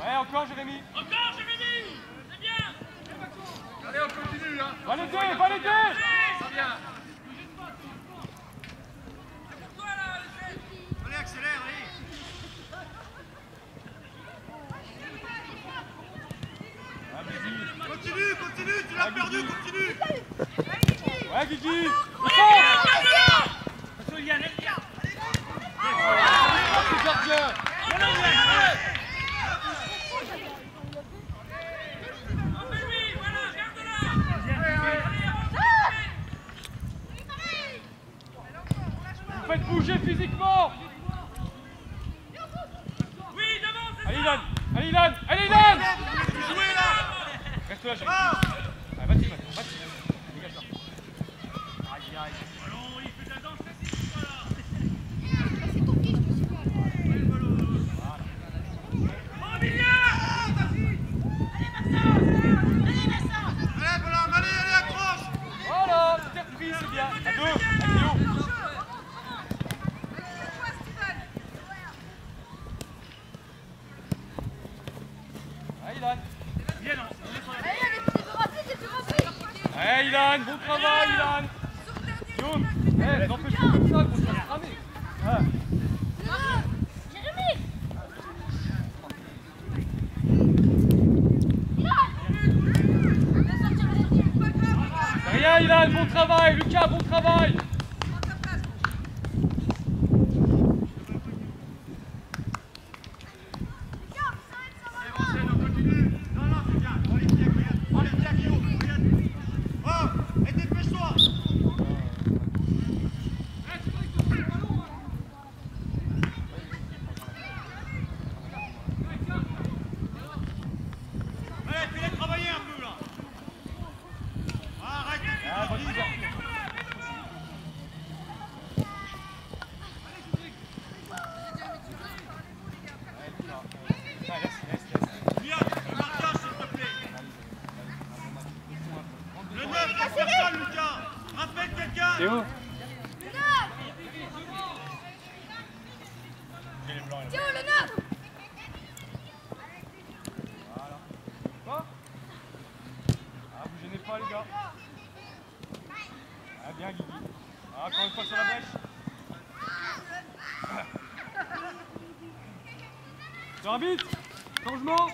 Ouais, encore Jérémy. Encore, Jérémy C'est bien Allez, on continue là. Va les deux, va les deux Ça vient. Toi, là, le Allez, accélère, allez. Ah. Continue, continue, tu l'as Ah, perdu, continue. Ouais, Guigui. Bouger physiquement. Oui, devant, c'est Allez, Ilan. Allez, Ilan. Allez, Ilan. Jouez là. Reste là, Jérémy. Ah. Allez, vas-y, maintenant, vas-y. Dégage-toi. Aïe, aïe. Ballon, il fait de la danse classique, voilà Au milieu Allez, Blanc, allez, allez, accroche. Voilà, c'était repris, c'est bien. À deux, à Guillaume. Allez, Ilan. Viens, non, on est sur la Allez, Ilan, bon travail, Ilan. Guillaume, eh, n'empêche pas comme ça, qu'on cramer. Ah. Rien, Ilan, bon travail. Lucas, bon travail. Allez, on continue. Non, non, c'est bien. Allez, tiens, Guillaume. Allez, tiens, Guillaume. Guillaume. Oh, et dépêche-toi. Allez, fais-les travailler un peu là. Arrête. Ah, vas-y, Ilan. Allez, Lucas. Allez, laisse, laisse, laisse. Viens, le marquage, s'il te plaît. Le 9, laisse faire ça, Lucas. Quelqu'un. Théo Quoi Ah, vous gênez pas, les gars. Ah, bien, Guigui. Ah, encore une fois sur la brèche. Bit Changement